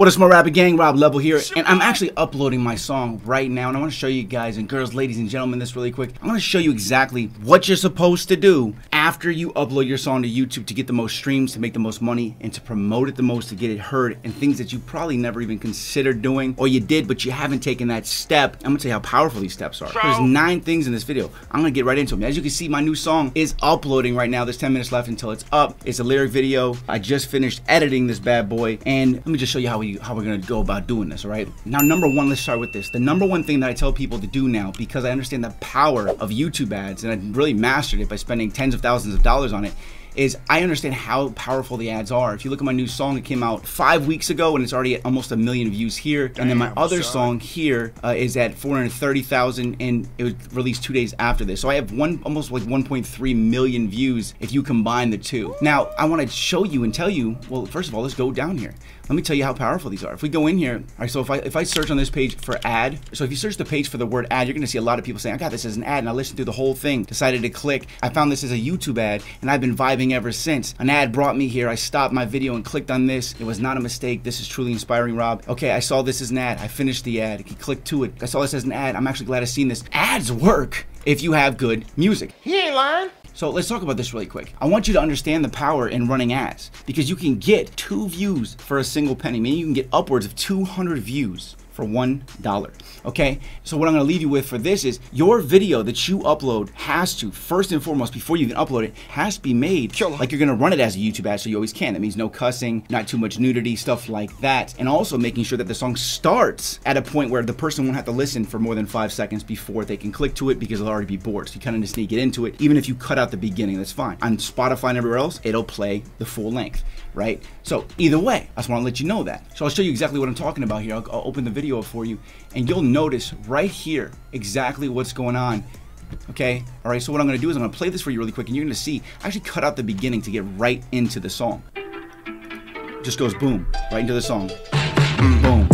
What is my rapper gang? Rob Level here, and I'm actually uploading my song right now, and I want to show you guys and girls, ladies and gentlemen, this really quick. I want to show you exactly what you're supposed to do after you upload your song to YouTube to get the most streams, to make the most money, and to promote it the most, to get it heard, and things that you probably never even considered doing, or you did, but you haven't taken that step. I'm gonna tell you how powerful these steps are. There's nine things in this video. I'm gonna get right into them. As you can see, my new song is uploading right now. There's 10 minutes left until it's up. It's a lyric video. I just finished editing this bad boy, and let me just show you how we how we're gonna go about doing this, all right? Now, number one, let's start with this. The number one thing that I tell people to do now, because I understand the power of YouTube ads, and I've really mastered it by spending tens of thousands of dollars on it, is I understand how powerful the ads are. If you look at my new song, it came out five weeks ago and it's already at almost a million views here. Damn, and then my other son. song here uh, is at 430,000 and it was released two days after this. So I have one almost like 1.3 million views if you combine the two. Now, I want to show you and tell you, well, first of all, let's go down here. Let me tell you how powerful these are. If we go in here, all right, so if I if I search on this page for ad, so if you search the page for the word ad, you're gonna see a lot of people saying, I got this as an ad, and I listened through the whole thing, decided to click. I found this as a YouTube ad, and I've been vibing ever since. An ad brought me here. I stopped my video and clicked on this. It was not a mistake. This is truly inspiring, Rob. Okay, I saw this as an ad. I finished the ad. He clicked to it. I saw this as an ad. I'm actually glad I've seen this. Ads work if you have good music. He ain't lying. So let's talk about this really quick. I want you to understand the power in running ads because you can get two views for a single penny, meaning you can get upwards of 200 views for $1. Okay? So what I'm going to leave you with for this is your video that you upload has to, first and foremost, before you even upload it, has to be made like you're going to run it as a YouTube ad so you always can. That means no cussing, not too much nudity, stuff like that. And also making sure that the song starts at a point where the person won't have to listen for more than five seconds before they can click to it because they'll already be bored. So you kind of just need to get into it. Even if you cut out the beginning, that's fine. On Spotify and everywhere else, it'll play the full length, right? So either way, I just want to let you know that. So I'll show you exactly what I'm talking about here. I'll, I'll open the video up for you and you'll notice right here exactly what's going on okay all right so what i'm going to do is i'm going to play this for you really quick and you're going to see i actually cut out the beginning to get right into the song just goes boom right into the song boom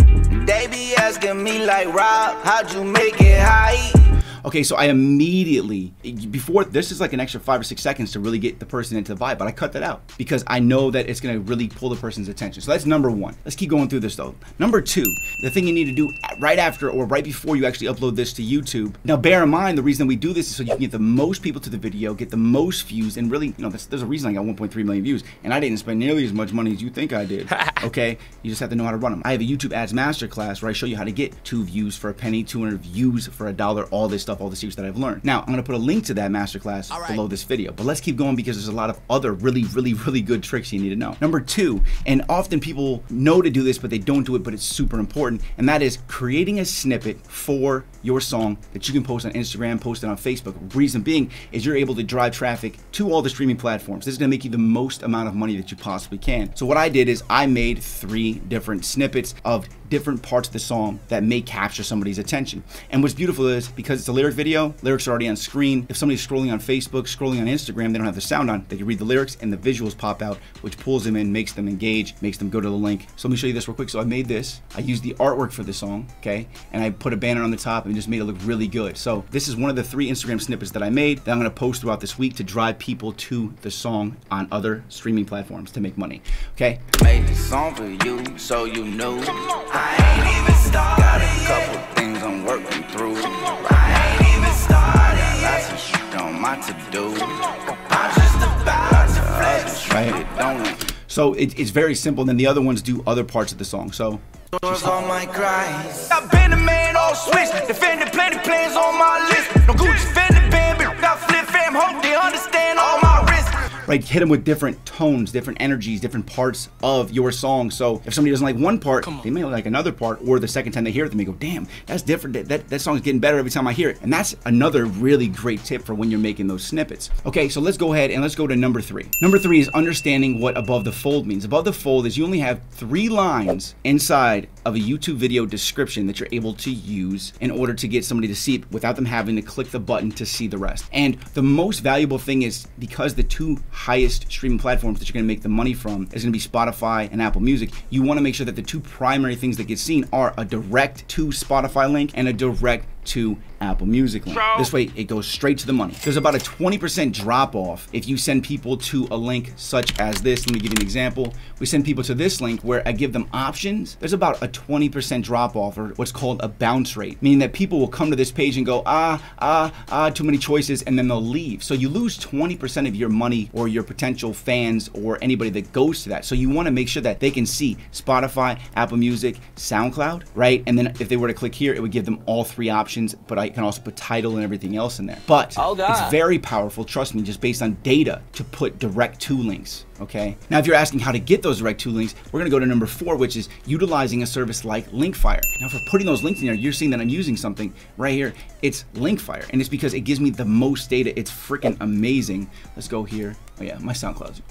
they be asking me like rob how'd you make it high Okay, so I immediately, before, this is like an extra five or six seconds to really get the person into the vibe, but I cut that out because I know that it's gonna really pull the person's attention. So that's number one. Let's keep going through this though. Number two, the thing you need to do right after or right before you actually upload this to YouTube. Now bear in mind, the reason we do this is so you can get the most people to the video, get the most views, and really, you know, there's a reason I got 1.3 million views, and I didn't spend nearly as much money as you think I did, okay? You just have to know how to run them. I have a YouTube ads masterclass where I show you how to get two views for a penny, 200 views for a dollar, all this stuff all the secrets that I've learned. Now, I'm going to put a link to that masterclass right. below this video, but let's keep going because there's a lot of other really, really, really good tricks you need to know. Number two, and often people know to do this, but they don't do it, but it's super important, and that is creating a snippet for your song that you can post on Instagram, post it on Facebook. Reason being is you're able to drive traffic to all the streaming platforms. This is going to make you the most amount of money that you possibly can. So what I did is I made three different snippets of different parts of the song that may capture somebody's attention. And what's beautiful is because it's a lyric video, lyrics are already on screen. If somebody's scrolling on Facebook, scrolling on Instagram, they don't have the sound on, they can read the lyrics and the visuals pop out, which pulls them in, makes them engage, makes them go to the link. So let me show you this real quick. So I made this. I used the artwork for the song, okay? And I put a banner on the top and just made it look really good. So this is one of the three Instagram snippets that I made that I'm gonna post throughout this week to drive people to the song on other streaming platforms to make money, okay? Made this song for you, so you know. I ain't even started. Shit on my to-do. I'm just about to flex. Right? So it, it's very simple. And then the other ones do other parts of the song. So. on my cries. I've been a man all switch, defending plenty plans on right? Hit them with different tones, different energies, different parts of your song. So if somebody doesn't like one part, they may like another part, or the second time they hear it, they may go, damn, that's different. That, that, that song's getting better every time I hear it. And that's another really great tip for when you're making those snippets. Okay, so let's go ahead and let's go to number three. Number three is understanding what above the fold means. Above the fold is you only have three lines inside of a YouTube video description that you're able to use in order to get somebody to see it without them having to click the button to see the rest. And the most valuable thing is because the two highest streaming platforms that you're going to make the money from is to be Spotify and Apple Music. You want to make sure that the two primary things that get seen are a direct to Spotify link and a direct to Apple Music link. This way it goes straight to the money. There's about a 20% drop off if you send people to a link such as this. Let me give you an example. We send people to this link where I give them options. There's about a 20% drop off or what's called a bounce rate, meaning that people will come to this page and go, ah, ah, ah, too many choices, and then they'll leave. So you lose 20% of your money or your potential fans or anybody that goes to that. So you want to make sure that they can see Spotify, Apple Music, SoundCloud, right? And then if they were to click here, it would give them all three options, but I can also put title and everything else in there. But oh it's very powerful, trust me, just based on data to put direct to links okay? Now, if you're asking how to get those direct to links, we're gonna go to number four, which is utilizing a service like Linkfire. Now, for putting those links in there, you're seeing that I'm using something right here. It's Linkfire, and it's because it gives me the most data. It's freaking amazing. Let's go here. Oh yeah, my SoundCloud's,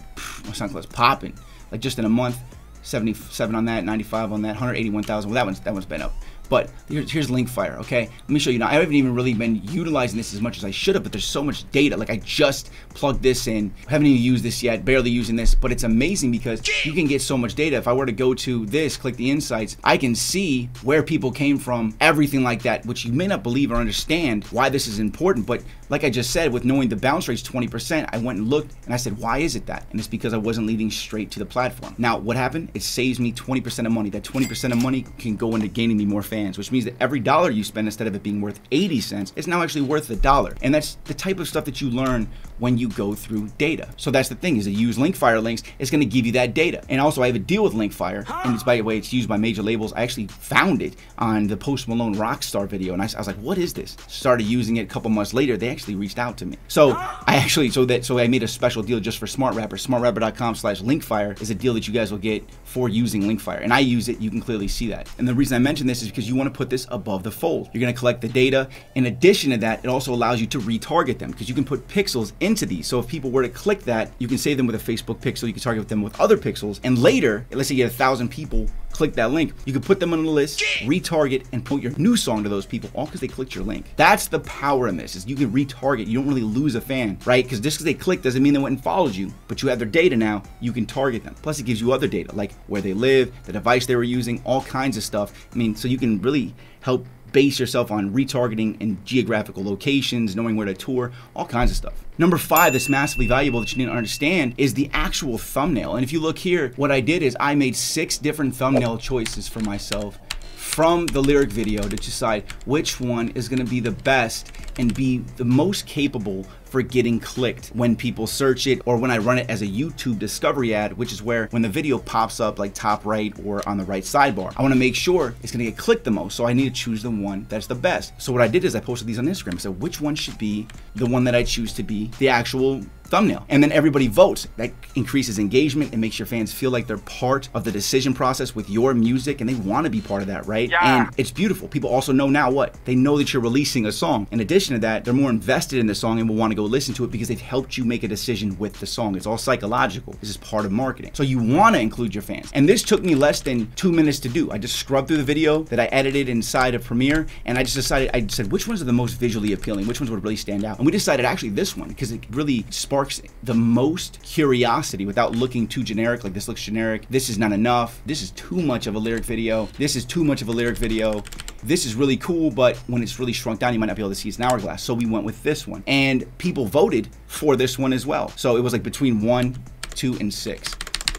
my SoundCloud's popping. Like just in a month, 77 on that, 95 on that, 181,000. Well, that one's that one's been up. But here's, here's Linkfire, okay? Let me show you now. I haven't even really been utilizing this as much as I should have, but there's so much data. Like I just plugged this in. Haven't even used this yet, barely using this, but it's amazing because you can get so much data. If I were to go to this, click the insights, I can see where people came from, everything like that, which you may not believe or understand why this is important. But like I just said, with knowing the bounce rate's 20%, I went and looked and I said, why is it that? And it's because I wasn't leading straight to the platform. Now, what happened? It saves me 20% of money. That 20% of money can go into gaining me more fans fans, which means that every dollar you spend, instead of it being worth 80 cents, it's now actually worth a dollar. And that's the type of stuff that you learn when you go through data. So that's the thing is to use Linkfire links, it's gonna give you that data. And also I have a deal with Linkfire, and it's by the way, it's used by major labels. I actually found it on the Post Malone Rockstar video, and I, I was like, what is this? Started using it a couple months later, they actually reached out to me. So I actually, so that, so I made a special deal just for Smart Rapper. SmartRapper.com slash Linkfire is a deal that you guys will get for using Linkfire. And I use it, you can clearly see that. And the reason I mention this is because you wanna put this above the fold. You're gonna collect the data. In addition to that, it also allows you to retarget them because you can put pixels into these. So if people were to click that, you can save them with a Facebook pixel, you can target them with other pixels. And later, let's say you get a thousand people click that link, you can put them on the list, retarget, and put your new song to those people, all because they clicked your link. That's the power in this, is you can retarget. You don't really lose a fan, right? Because just because they clicked doesn't mean they went and followed you, but you have their data now, you can target them. Plus it gives you other data, like where they live, the device they were using, all kinds of stuff. I mean, so you can really help base yourself on retargeting and geographical locations, knowing where to tour, all kinds of stuff. Number five that's massively valuable that you need to understand is the actual thumbnail. And if you look here, what I did is I made six different thumbnail choices for myself from the lyric video to decide which one is going to be the best and be the most capable for getting clicked when people search it or when I run it as a YouTube discovery ad, which is where when the video pops up like top right or on the right sidebar, I want to make sure it's going to get clicked the most. So I need to choose the one that's the best. So what I did is I posted these on Instagram. I said, which one should be the one that I choose to be the actual thumbnail. And then everybody votes. That increases engagement. It makes your fans feel like they're part of the decision process with your music and they want to be part of that, right? Yeah. And it's beautiful. People also know now what? They know that you're releasing a song. In addition to that, they're more invested in the song and will want to go listen to it because they've helped you make a decision with the song. It's all psychological. This is part of marketing. So you want to include your fans. And this took me less than two minutes to do. I just scrubbed through the video that I edited inside of Premiere and I just decided, I said, which ones are the most visually appealing? Which ones would really stand out? And we decided actually this one because it really sparked sparks the most curiosity without looking too generic. Like this looks generic. This is not enough. This is too much of a lyric video. This is too much of a lyric video. This is really cool, but when it's really shrunk down, you might not be able to see it's an hourglass. So we went with this one. And people voted for this one as well. So it was like between one, two, and six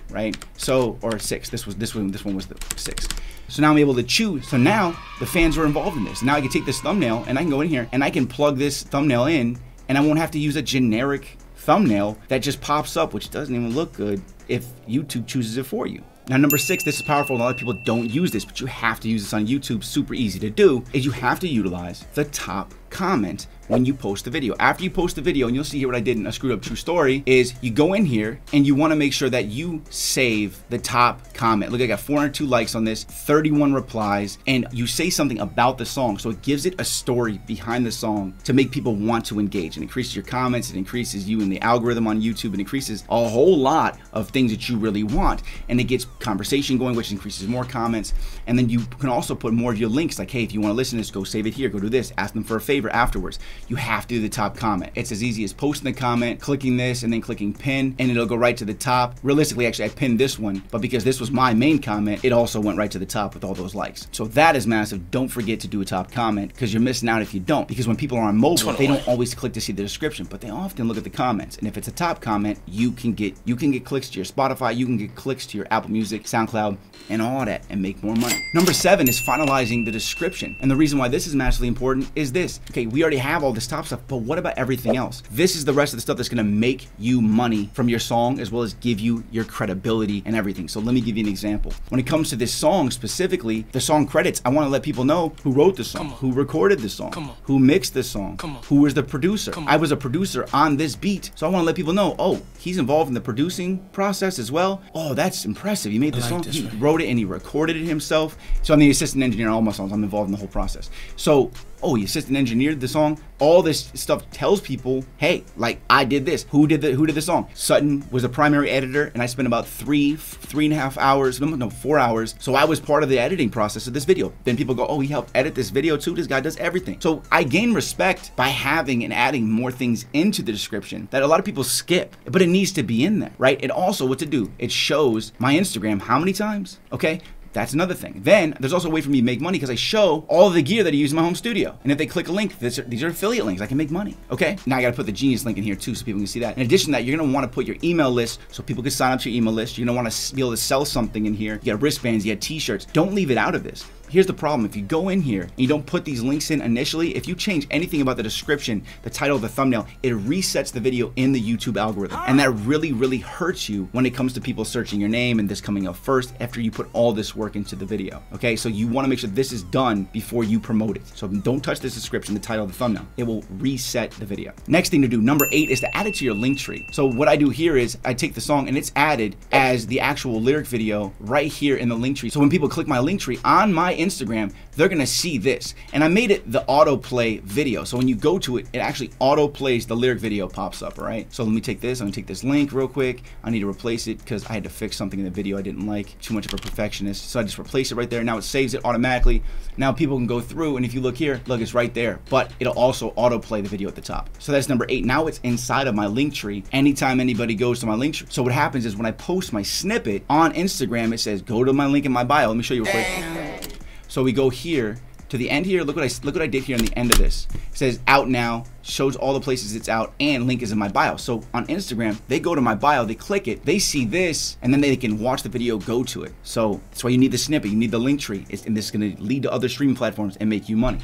right? So, or six. This was this one. This one was the six. So now I'm able to choose. So now the fans are involved in this. Now I can take this thumbnail and I can go in here and I can plug this thumbnail in and I won't have to use a generic thumbnail that just pops up, which doesn't even look good if YouTube chooses it for you. Now, number six, this is powerful. A lot of people don't use this, but you have to use this on YouTube. Super easy to do is you have to utilize the top comment when you post the video. After you post the video, and you'll see here what I did in a screwed up true story, is you go in here and you want to make sure that you save the top comment. Look, I got 402 likes on this, 31 replies, and you say something about the song. So it gives it a story behind the song to make people want to engage. It increases your comments, it increases you in the algorithm on YouTube, it increases a whole lot of things that you really want. And it gets conversation going, which increases more comments. And then you can also put more of your links like, hey, if you want to listen to this, go save it here, go do this, ask them for a favor favor afterwards. You have to do the top comment. It's as easy as posting the comment, clicking this, and then clicking pin, and it'll go right to the top. Realistically, actually, I pinned this one, but because this was my main comment, it also went right to the top with all those likes. So that is massive. Don't forget to do a top comment because you're missing out if you don't. Because when people are on mobile, they don't always click to see the description, but they often look at the comments. And if it's a top comment, you can get you can get clicks to your Spotify, you can get clicks to your Apple Music, SoundCloud, and all that, and make more money. Number seven is finalizing the description. And the reason why this is massively important is this. Okay, we already have all this top stuff, but what about everything else? This is the rest of the stuff that's gonna make you money from your song as well as give you your credibility and everything. So let me give you an example. When it comes to this song specifically, the song credits, I wanna let people know who wrote the song, who recorded the song, who mixed the song, who was the producer. I was a producer on this beat, so I wanna let people know, oh, he's involved in the producing process as well. Oh, that's impressive. He made the like song, he wrote it and he recorded it himself. So I'm the assistant engineer on all my songs. I'm involved in the whole process. So oh, he assistant engineered the song. All this stuff tells people, hey, like I did this. Who did the Who did the song? Sutton was a primary editor, and I spent about three, three and a half hours, no, no, four hours. So I was part of the editing process of this video. Then people go, oh, he helped edit this video too. This guy does everything. So I gain respect by having and adding more things into the description that a lot of people skip, but it needs to be in there, right? And also, what to do? It shows my Instagram how many times? Okay, that's another thing. Then there's also a way for me to make money because I show all the gear that I use in my home studio. And if they click a link, these are, these are affiliate links. I can make money. Okay. Now I got to put the Genius link in here too so people can see that. In addition to that, you're going to want to put your email list so people can sign up to your email list. You're going to want to be able to sell something in here. You got wristbands, you got t-shirts. Don't leave it out of this. Here's the problem. If you go in here and you don't put these links in initially, if you change anything about the description, the title, the thumbnail, it resets the video in the YouTube algorithm. And that really, really hurts you when it comes to people searching your name and this coming up first after you put all this work into the video. Okay, so you want to make sure this is done before you promote it. So don't touch this description, the title, the thumbnail. It will reset the video. Next thing to do, number eight, is to add it to your link tree. So what I do here is I take the song and it's added as the actual lyric video right here in the link tree. So when people click my link tree on my Instagram, they're gonna see this. And I made it the autoplay video. So when you go to it, it actually auto plays the lyric video pops up, all right? So let me take this, I'm gonna take this link real quick. I need to replace it because I had to fix something in the video I didn't like, too much of a perfectionist. So I just replace it right there. Now it saves it automatically. Now people can go through and if you look here, look, it's right there, but it'll also autoplay the video at the top. So that's number eight. Now it's inside of my link tree anytime anybody goes to my link tree. So what happens is when I post my snippet on Instagram, it says, go to my link in my bio. Let me show you real quick. So we go here to the end here. Look what I look what I did here in the end of this. It says out now, shows all the places it's out, and link is in my bio. So on Instagram, they go to my bio, they click it, they see this, and then they can watch the video, go to it. So that's why you need the snippet, you need the link tree, and this is gonna lead to other streaming platforms and make you money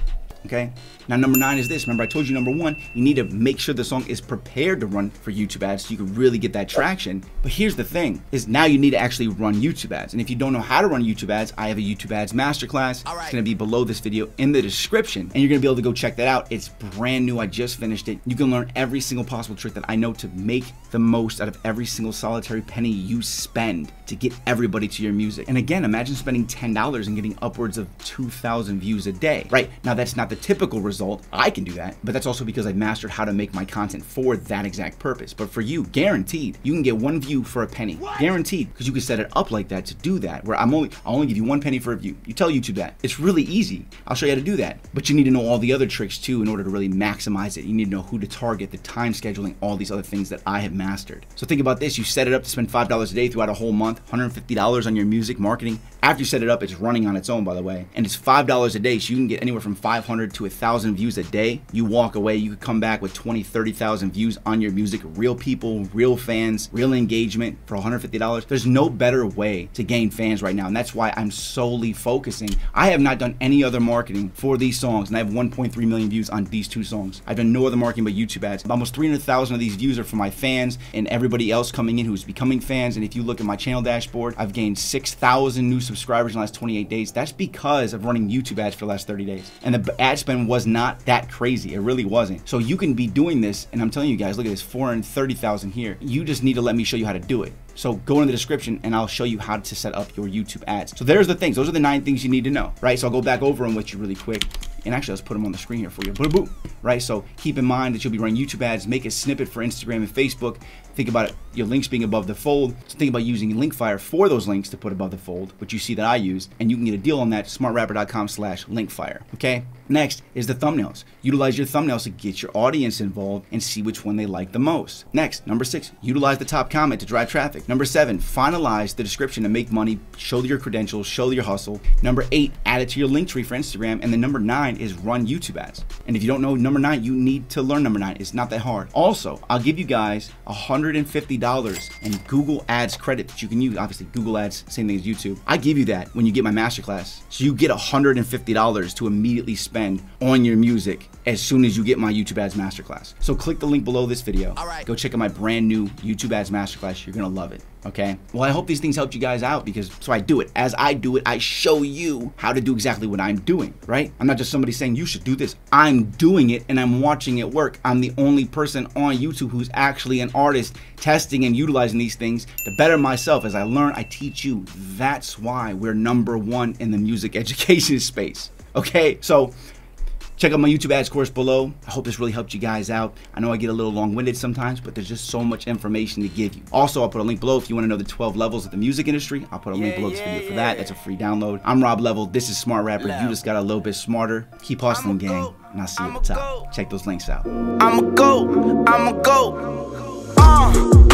okay? Now, number nine is this. Remember, I told you number one, you need to make sure the song is prepared to run for YouTube ads so you can really get that traction. But here's the thing, is now you need to actually run YouTube ads. And if you don't know how to run YouTube ads, I have a YouTube ads masterclass. Right. It's gonna be below this video in the description. And you're gonna be able to go check that out. It's brand new, I just finished it. You can learn every single possible trick that I know to make the most out of every single solitary penny you spend to get everybody to your music. And again, imagine spending $10 and getting upwards of 2,000 views a day, right? Now that's not the typical result. I can do that, but that's also because I've mastered how to make my content for that exact purpose. But for you, guaranteed, you can get one view for a penny. What? Guaranteed, because you can set it up like that to do that, where I'm only, I'll only give you one penny for a view. You tell YouTube that. It's really easy. I'll show you how to do that. But you need to know all the other tricks too in order to really maximize it. You need to know who to target, the time scheduling, all these other things that I have mastered. So think about this. You set it up to spend $5 a day throughout a whole month, $150 on your music marketing. After you set it up, it's running on its own, by the way. And it's $5 a day, so you can get anywhere from 500 to a 1,000 views a day. You walk away, you could come back with 20, 30,000 views on your music. Real people, real fans, real engagement for $150. There's no better way to gain fans right now. And that's why I'm solely focusing. I have not done any other marketing for these songs, and I have 1.3 million views on these two songs. I've done no other marketing but YouTube ads. Almost 300,000 of these views are for my fans and everybody else coming in who's becoming fans. And if you look at my channel dashboard, I've gained 6,000 new subscribers in the last 28 days. That's because of running YouTube ads for the last 30 days. And the ad spend was not that crazy. It really wasn't. So you can be doing this, and I'm telling you guys, look at this, 430,000 here. You just need to let me show you how to do it. So go in the description and I'll show you how to set up your YouTube ads. So there's the things. Those are the nine things you need to know, right? So I'll go back over them with you really quick. And actually, let's put them on the screen here for you. Right? So keep in mind that you'll be running YouTube ads. Make a snippet for Instagram and Facebook. Think about it, your links being above the fold. So think about using Linkfire for those links to put above the fold, which you see that I use. And you can get a deal on that, smartrapper.com slash linkfire, okay? Next is the thumbnails. Utilize your thumbnails to get your audience involved and see which one they like the most. Next, number six, utilize the top comment to drive traffic. Number seven, finalize the description to make money, show your credentials, show your hustle. Number eight, add it to your link tree for Instagram. And then number nine is run YouTube ads. And if you don't know number nine, you need to learn number nine. It's not that hard. Also, I'll give you guys $150 in Google Ads credit that you can use. Obviously, Google Ads, same thing as YouTube. I give you that when you get my masterclass. So you get $150 to immediately spend on your music as soon as you get my YouTube Ads Masterclass. So click the link below this video. All right. Go check out my brand new YouTube Ads Masterclass. You're gonna love it. Okay. Well, I hope these things helped you guys out because so I do it. As I do it, I show you how to do exactly what I'm doing, right? I'm not just somebody saying you should do this. I'm doing it and I'm watching it work. I'm the only person on YouTube who's actually an artist testing and utilizing these things to better myself. As I learn, I teach you. That's why we're number one in the music education space. Okay. So Check out my YouTube ads course below. I hope this really helped you guys out. I know I get a little long-winded sometimes, but there's just so much information to give you. Also, I'll put a link below if you want to know the 12 levels of the music industry. I'll put a link below this video for that. That's a free download. I'm Rob Level. This is Smart Rapper. You just got a little bit smarter. Keep hustling, gang, and I'll see you at the top. Check those links out. I'm a go. I'm a go. Uh.